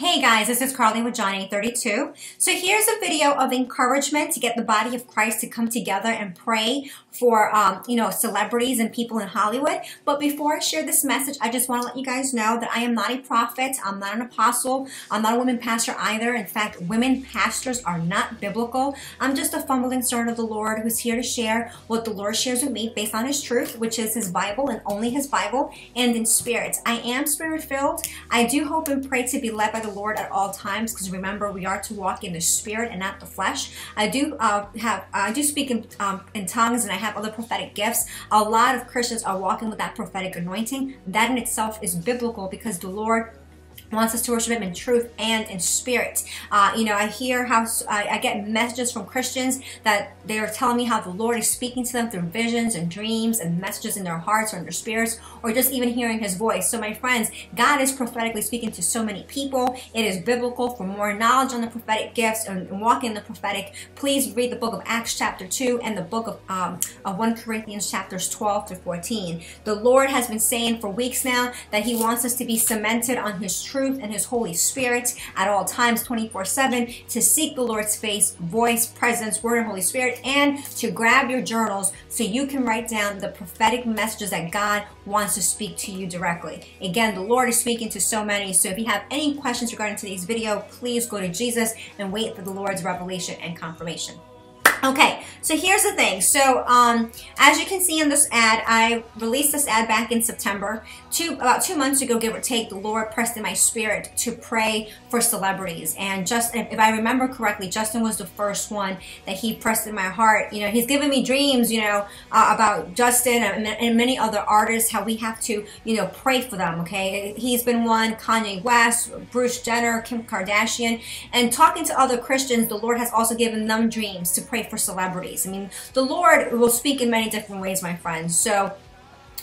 Hey guys, this is Carly with Johnny32. So here's a video of encouragement to get the body of Christ to come together and pray for, um, you know, celebrities and people in Hollywood. But before I share this message, I just want to let you guys know that I am not a prophet. I'm not an apostle. I'm not a woman pastor either. In fact, women pastors are not biblical. I'm just a fumbling servant of the Lord who's here to share what the Lord shares with me based on his truth, which is his Bible and only his Bible and in spirit. I am spirit filled. I do hope and pray to be led by the Lord at all times because remember we are to walk in the spirit and not the flesh. I do uh, have I do speak in, um, in tongues and I have other prophetic gifts. A lot of Christians are walking with that prophetic anointing. That in itself is biblical because the Lord wants us to worship him in truth and in spirit. Uh, you know, I hear how I, I, get messages from Christians that they are telling me how the Lord is speaking to them through visions and dreams and messages in their hearts or in their spirits, or just even hearing his voice. So, my friends, God is prophetically speaking to so many people. It is biblical. For more knowledge on the prophetic gifts and, walking in the prophetic, please read the book of Acts, chapter 2, and the book of, um, of 1 Corinthians, chapters 12 to 14. The Lord has been saying for weeks now that he wants us to be cemented on his truth truth and his Holy Spirit at all times, 24 7, to seek the Lord's face, voice, presence, word, and Holy Spirit, and to grab your journals so you can write down the prophetic messages that God wants to speak to you directly. Again, the Lord is speaking to so many. So if you have any questions regarding today's video, please go to Jesus and wait for the Lord's revelation and confirmation. Okay, so here's the thing. So um, as you can see in this ad, I released this ad back in September. Two About two months ago, give or take, the Lord pressed in my spirit to pray for celebrities. And just if I remember correctly, Justin was the first one that he pressed in my heart. You know, he's given me dreams, you know, uh, about Justin and, and many other artists, how we have to, you know, pray for them, okay? He's been one, Kanye West, Bruce Jenner, Kim Kardashian. And talking to other Christians, the Lord has also given them dreams to pray for celebrities. I mean, the Lord will speak in many different ways, my friends. So,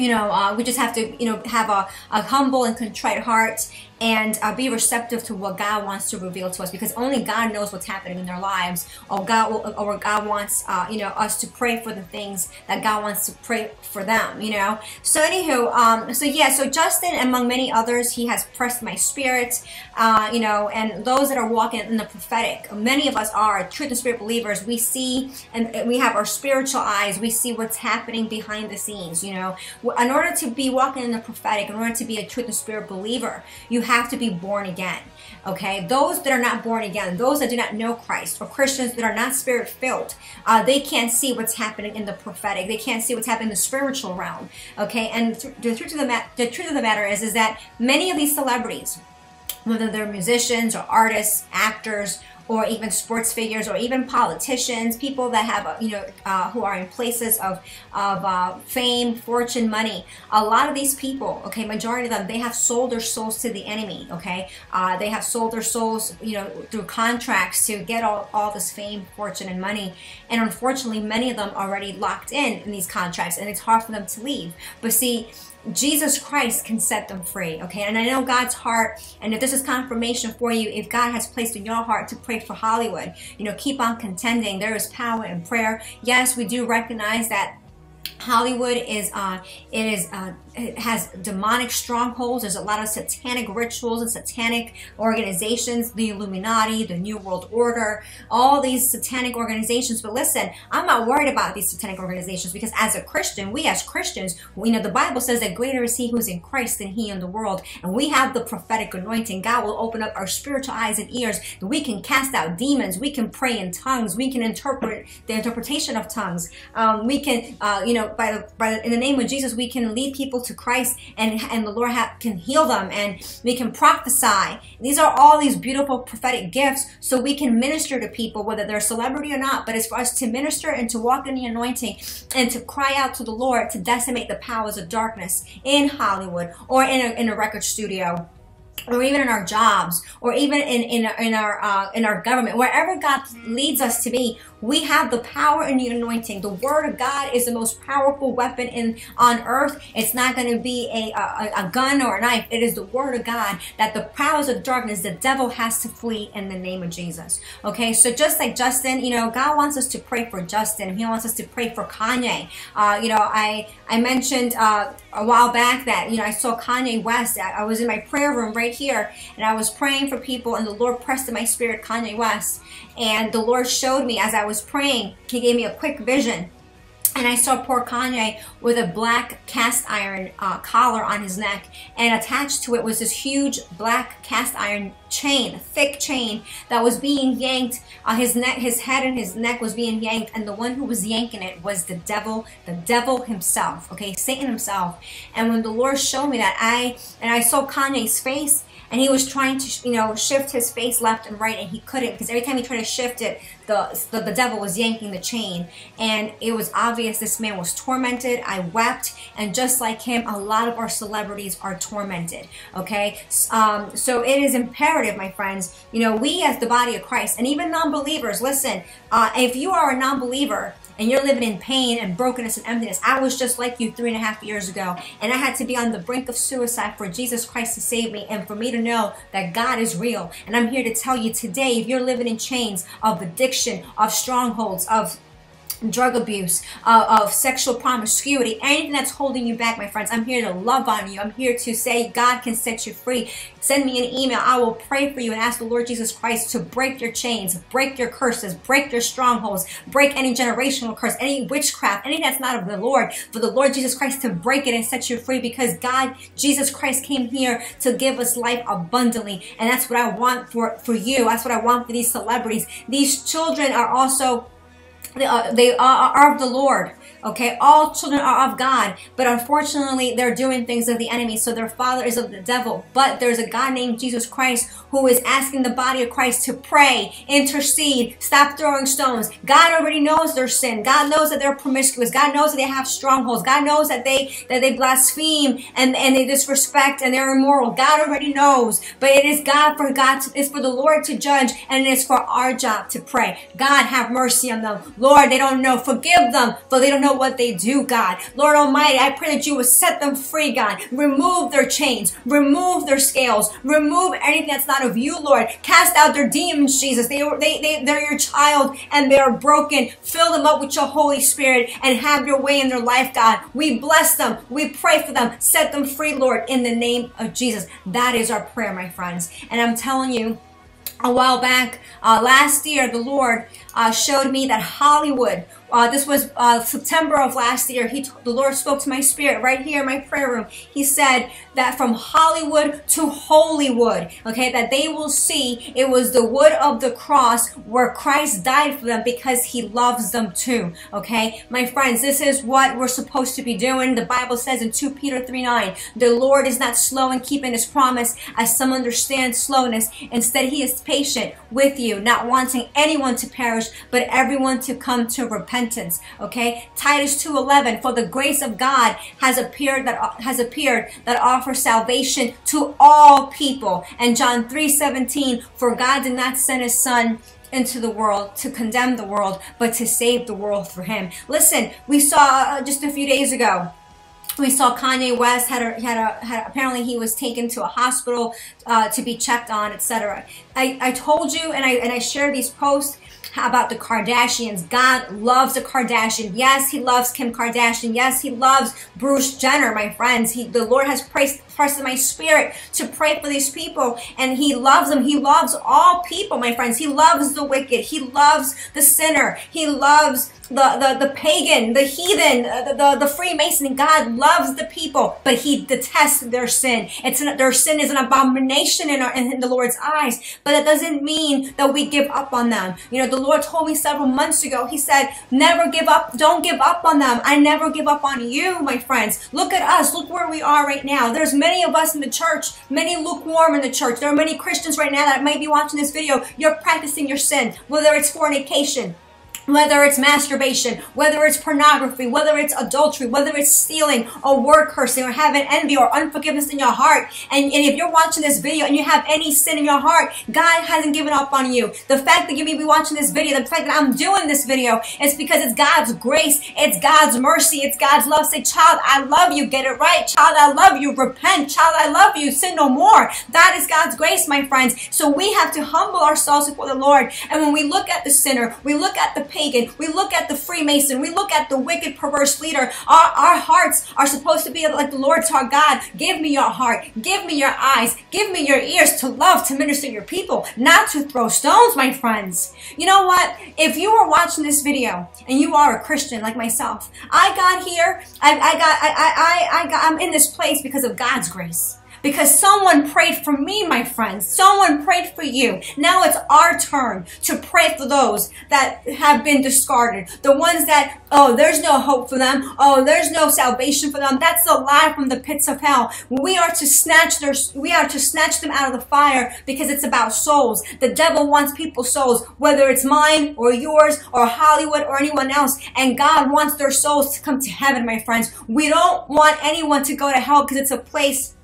you know, uh, we just have to, you know, have a, a humble and contrite heart and uh, be receptive to what God wants to reveal to us because only God knows what's happening in their lives. Or God or God wants uh, you know us to pray for the things that God wants to pray for them you know? So anywho um, so yeah so Justin among many others he has pressed my spirit uh, you know and those that are walking in the prophetic many of us are truth and spirit believers. We see and we have our spiritual eyes. We see what's happening behind the scenes you know in order to be walking in the prophetic in order to be a truth and spirit believer you have to be born again. Okay, those that are not born again, those that do not know Christ, or Christians that are not spirit filled, uh, they can't see what's happening in the prophetic. They can't see what's happening in the spiritual realm. Okay, and th the truth of the the truth of the matter is is that many of these celebrities, whether they're musicians or artists, actors, or even sports figures or even politicians, people that have, uh, you know, uh, who are in places of, of uh, fame, fortune, money. A lot of these people, okay, majority of them, they have sold their souls to the enemy, okay? Uh, they have sold their souls, you know, through contracts to get all, all this fame, fortune, and money. And unfortunately, many of them already locked in in these contracts and it's hard for them to leave. But see, Jesus Christ can set them free, okay? And I know God's heart, and if this is confirmation for you, if God has placed in your heart to pray for Hollywood, you know, keep on contending. There is power in prayer. Yes, we do recognize that Hollywood is uh, it is uh, it has demonic strongholds. There's a lot of satanic rituals and satanic organizations, the Illuminati, the New World Order, all these satanic organizations. But listen, I'm not worried about these satanic organizations because as a Christian, we as Christians, we know the Bible says that greater is He who's in Christ than He in the world, and we have the prophetic anointing. God will open up our spiritual eyes and ears we can cast out demons, we can pray in tongues, we can interpret the interpretation of tongues, um, we can, uh, you know by by in the name of Jesus, we can lead people to Christ and, and the Lord ha- can heal them and we can prophesy. These are all these beautiful prophetic gifts so we can minister to people, whether they're celebrity or not, but it's for us to minister and to walk in the anointing and to cry out to the Lord to decimate the powers of darkness in Hollywood or in a, in a record studio or even in our jobs, or even in in, in our uh, in our government, wherever God leads us to be, we have the power and the anointing. The Word of God is the most powerful weapon in on earth. It's not going to be a, a, a gun or a knife. It is the Word of God that the powers of darkness, the devil has to flee in the name of Jesus. Okay, so just like Justin, you know, God wants us to pray for Justin. He wants us to pray for Kanye. Uh, you know, I I mentioned uh, a while back that you know I saw Kanye West. I, I was in my prayer room right right here, and I was praying for people, and the Lord pressed in my spirit Kanye West. And the Lord showed me as I was praying, He gave me a quick vision and I saw poor Kanye with a black cast iron uh, collar on his neck, and attached to it was this huge black cast iron chain, thick chain that was being yanked. Uh, his neck, his head, and his neck was being yanked, and the one who was yanking it was the devil, the devil himself. Okay, Satan himself. And when the Lord showed me that, I and I saw Kanye's face, and he was trying to you know shift his face left and right and he couldn't because every time he tried to shift it the, the, the devil was yanking the chain. And it was obvious this man was tormented. I wept and just like him a lot of our celebrities are tormented okay? Um, so it is imperative my friends you know we as the body of christ and even non-believers listen uh, if you are a non-believer and you're living in pain and brokenness and emptiness. I was just like you three and a half years ago, and I had to be on the brink of suicide for Jesus Christ to save me and for me to know that God is real. And I'm here to tell you today if you're living in chains of addiction, of strongholds, of drug abuse, uh, of sexual promiscuity, anything that's holding you back, my friends. I'm here to love on you. I'm here to say God can set you free. Send me an email. I will pray for you and ask the Lord Jesus Christ to break your chains, break your curses, break your strongholds, break any generational curse, any witchcraft, anything that's not of the Lord, for the Lord Jesus Christ to break it and set you free because God, Jesus Christ came here to give us life abundantly. And that's what I want for, for you. That's what I want for these celebrities. These children are also they are, they are, of the Lord. Okay, all children are of God, but unfortunately, they're doing things of the enemy. So their father is of the devil. But there's a God named Jesus Christ who is asking the body of Christ to pray, intercede, stop throwing stones. God already knows their sin. God knows that they're promiscuous. God knows that they have strongholds. God knows that they that they blaspheme and and they disrespect and they're immoral. God already knows. But it is God for God. To, it's for the Lord to judge, and it is for our job to pray. God have mercy on them. Lord, they don't know. Forgive them, for they don't know what they do, God. Lord Almighty, I pray that you would set them free, God. Remove their chains. Remove their scales. Remove anything that's not of you, Lord. Cast out their demons, Jesus. They, they, they, they're your child and they are broken. Fill them up with your Holy Spirit and have your way in their life, God. We bless them. We pray for them. Set them free, Lord, in the name of Jesus. That is our prayer, my friends. And I'm telling you, a while back, uh, last year, the Lord uh, showed me that Hollywood uh, this was uh, September of last year. He, the Lord spoke to my spirit right here in my prayer room. He said that from Hollywood to Holywood, okay, that they will see it was the wood of the cross where Christ died for them because he loves them too, okay? My friends, this is what we're supposed to be doing. The Bible says in 2 Peter 3 9, the Lord is not slow in keeping his promise as some understand slowness. Instead, he is patient with you, not wanting anyone to perish, but everyone to come to repentance repentance. Okay, Titus 2:11. For the grace of God has appeared that has appeared that offers salvation to all people. And John 3:17. For God did not send His Son into the world to condemn the world, but to save the world for Him. Listen, we saw uh, just a few days ago we saw Kanye West had a, had a had apparently he was taken to a hospital uh, to be checked on, etc. I, I told you and I and I shared these posts how about the Kardashians? God loves the Kardashian. Yes, he loves Kim Kardashian. Yes, he loves Bruce Jenner, my friends. He, the Lord has placed, in my spirit to pray for these people, and he loves them. He loves all people, my friends. He loves the wicked. He loves the sinner. He loves the, the, the pagan, the heathen, uh, the, the, the Freemason. God loves the people, but he detests their sin. It's an, their sin is an abomination in, our, in the Lord's eyes, but that doesn't mean that we give up on them. You know, the Lord told me several months ago, he said, never give up. Don't give up on them. I never give up on you, my friends. Look at us. Look where we are right now. There's many of us in the church, many lukewarm in the church. There are many Christians right now that might be watching this video. You're practicing your sin, whether it's fornication, whether it's masturbation, whether it's pornography, whether it's adultery, whether it's stealing or word cursing or having envy or unforgiveness in your heart. And, and if you're watching this video and you have any sin in your heart, God hasn't given up on you. The fact that you may be watching this video, the fact that I'm doing this video is because it's God's grace, it's God's mercy, it's God's love. Say, child, I love you. Get it right. Child, I love you. Repent. Child, I love you. Sin no more. That is God's grace, my friends. So we have to humble ourselves before the Lord. And when we look at the sinner, we look at the pagan. We look at the Freemason. We look at the wicked, perverse leader. Our, our hearts are supposed to be like the Lord our God. Give me your heart. Give me your eyes. Give me your ears to love, to minister your people, not to throw stones, my friends. You know what? If you are watching this video and you are a Christian like myself, I got here. I, I got, I, I, I got, I'm in this place because of God's grace because someone prayed for me, my friends. Someone prayed for you. Now it's our turn to pray for those that have been discarded. The ones that, oh, there's no hope for them. Oh, there's no salvation for them. That's a lie from the pits of hell. We are to snatch their, we are to snatch them out of the fire because it's about souls. The devil wants people's souls, whether it's mine or yours or Hollywood or anyone else. And God wants their souls to come to heaven, my friends. We don't want anyone to go to hell because it's a place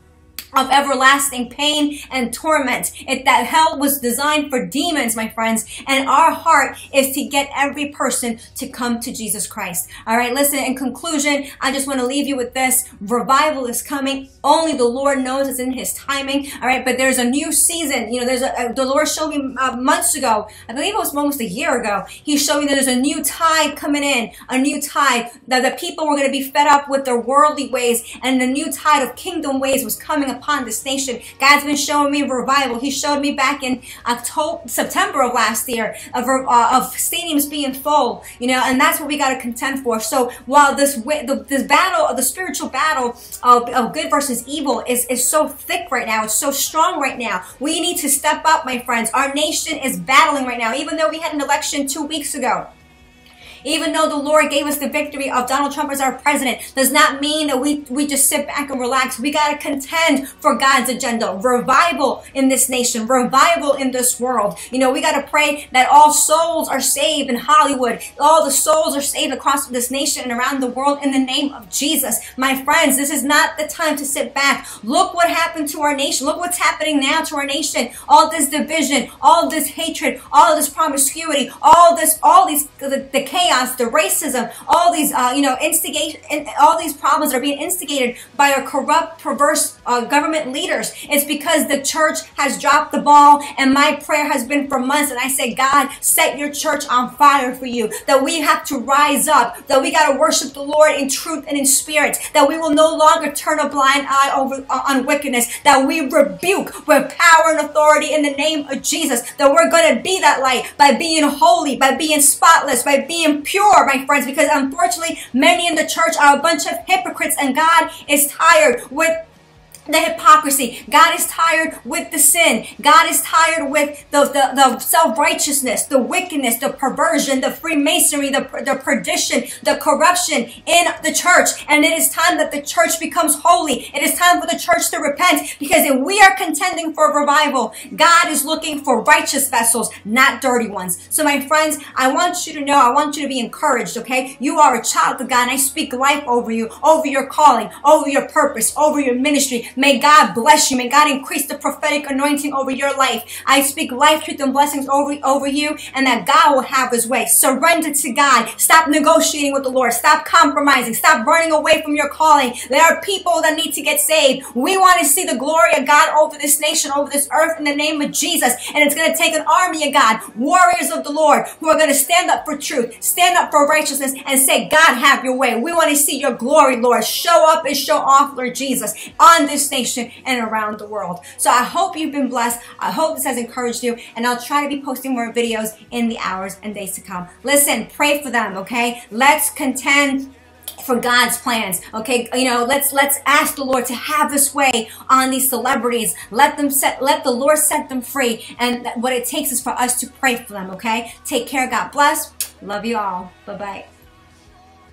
of everlasting pain and torment. If that hell was designed for demons, my friends, and our heart is to get every person to come to Jesus Christ. All right, listen, in conclusion, I just want to leave you with this. Revival is coming. Only the Lord knows it's in his timing. All right, but there's a new season. You know, there's a the Lord showed me uh, months ago. I believe it was almost a year ago. He showed me that there's a new tide coming in, a new tide that the people were going to be fed up with their worldly ways and the new tide of kingdom ways was coming upon this nation. God's been showing me revival. He showed me back in October, September of last year of, uh, of stadiums being full, you know, and that's what we got to contend for. So while this the, this battle, of the spiritual battle of, of good versus evil is, is so thick right now, it's so strong right now, we need to step up, my friends. Our nation is battling right now, even though we had an election two weeks ago. Even though the Lord gave us the victory of Donald Trump as our president, does not mean that we, we just sit back and relax. We got to contend for God's agenda. Revival in this nation, revival in this world. You know, we got to pray that all souls are saved in Hollywood. All the souls are saved across this nation and around the world in the name of Jesus. My friends, this is not the time to sit back. Look what happened to our nation. Look what's happening now to our nation. All this division, all this hatred, all this promiscuity, all this, all these, the, the chaos chaos, the racism, all these, uh, you know, instigate, all these problems are being instigated by our corrupt, perverse uh, government leaders. It's because the church has dropped the ball, and my prayer has been for months. And I say, God, set your church on fire for you. That we have to rise up. That we got to worship the Lord in truth and in spirit. That we will no longer turn a blind eye over uh, on wickedness. That we rebuke with power and authority in the name of Jesus. That we're going to be that light by being holy, by being spotless, by being pure, my friends, because unfortunately, many in the church are a bunch of hypocrites, and God is tired with the hypocrisy. God is tired with the sin. God is tired with the, the, the self-righteousness, the wickedness, the perversion, the Freemasonry, the, the perdition, the corruption in the church. And it is time that the church becomes holy. It is time for the church to repent because if we are contending for revival, God is looking for righteous vessels, not dirty ones. So my friends, I want you to know, I want you to be encouraged, okay? You are a child of God and I speak life over you, over your calling, over your purpose, over your ministry. May God bless you. May God increase the prophetic anointing over your life. I speak life, truth, and blessings over, over you, and that God will have his way. Surrender to God. Stop negotiating with the Lord. Stop compromising. Stop running away from your calling. There are people that need to get saved. We want to see the glory of God over this nation, over this earth in the name of Jesus. And it's going to take an army of God, warriors of the Lord, who are going to stand up for truth, stand up for righteousness, and say, God, have your way. We want to see your glory, Lord. Show up and show off, Lord Jesus, on this nation and around the world. So I hope you've been blessed. I hope this has encouraged you and I'll try to be posting more videos in the hours and days to come. Listen, pray for them, okay? Let's contend for God's plans. Okay, you know, let's let's ask the Lord to have this way on these celebrities. Let them set let the Lord set them free. And what it takes is for us to pray for them, okay? Take care, God bless. Love you all. Bye-bye.